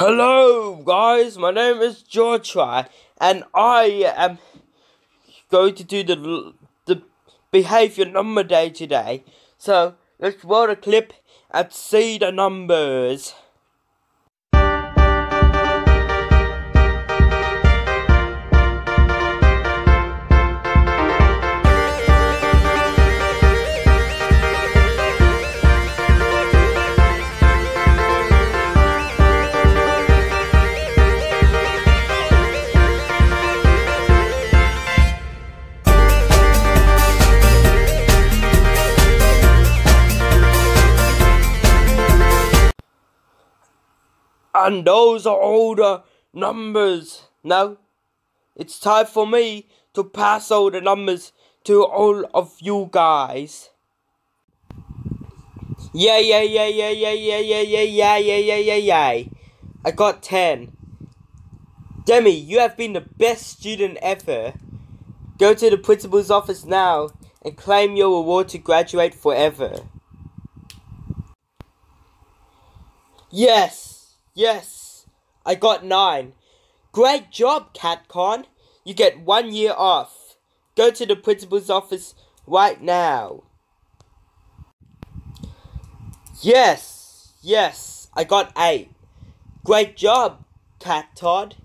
Hello, guys. My name is Joshua, and I am going to do the the behavior number day today. So let's roll a clip and see the numbers. And those are all the numbers. Now, it's time for me to pass all the numbers to all of you guys. Yeah, yeah, yeah, yeah, yeah, yeah, yeah, yeah, yeah, yeah, yeah, yeah, yeah. I got 10. Demi, you have been the best student ever. Go to the principal's office now and claim your award to graduate forever. Yes! Yes, I got nine. Great job, CatCon. You get one year off. Go to the principal's office right now. Yes, yes, I got eight. Great job, Cat Todd.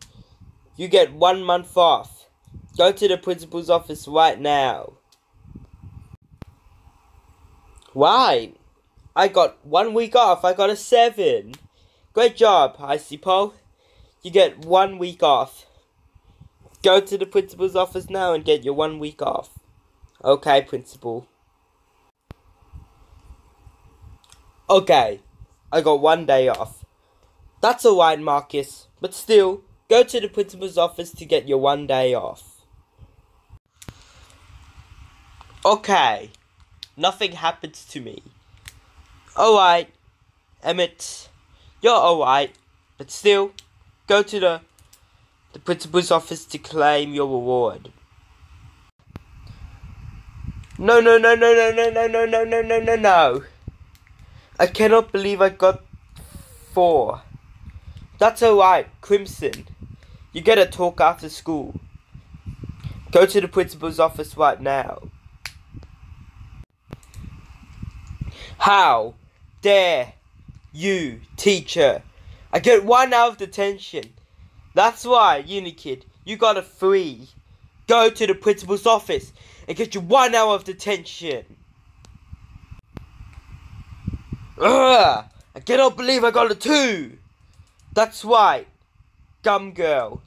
You get one month off. Go to the principal's office right now. Why? I got one week off. I got a seven. Great job, Paul. You get one week off. Go to the principal's office now and get your one week off. Okay, principal. Okay, I got one day off. That's alright, Marcus, but still, go to the principal's office to get your one day off. Okay, nothing happens to me. Alright, Emmett. You're alright, but still, go to the, the principal's office to claim your reward. No, no, no, no, no, no, no, no, no, no, no, no. I cannot believe I got four. That's alright, Crimson. You get a talk after school. Go to the principal's office right now. How dare you, teacher. I get one hour of detention. That's why, Unikid, you got a three. Go to the principal's office and get you one hour of detention. Ugh, I cannot believe I got a two. That's right, gum girl.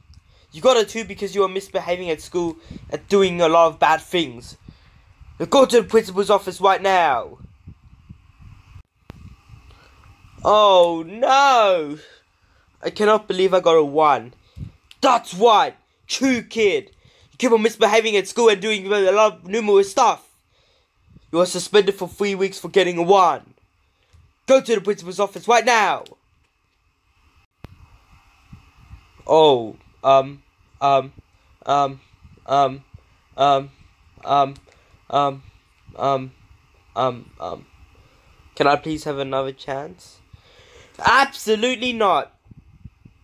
You got a two because you were misbehaving at school and doing a lot of bad things. Go to the principal's office right now. Oh no! I cannot believe I got a 1. That's right! True kid! You keep on misbehaving at school and doing a lot of numerous stuff. You are suspended for 3 weeks for getting a 1. Go to the principal's office right now! Oh, um, um, um, um, um, um, um, um, um, um. Can I please have another chance? Absolutely not.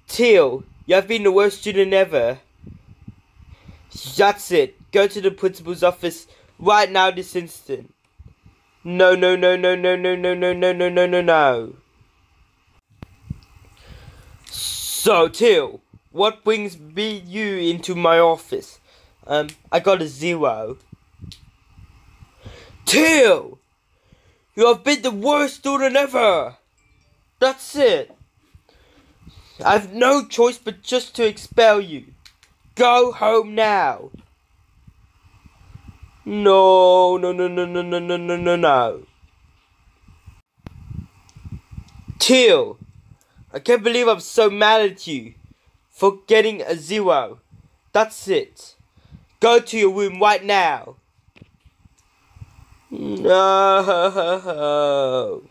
Teal, you have been the worst student ever. That's it. Go to the principal's office right now this instant. No, no, no, no, no, no, no, no, no, no, no, no, no. So, Teal, what brings me you into my office? Um, I got a zero. Teal! You have been the worst student ever! That's it. I have no choice but just to expel you. Go home now. No, no, no, no, no, no, no, no, no, no. Teal, I can't believe I'm so mad at you for getting a zero. That's it. Go to your room right now. Mm, ah, no.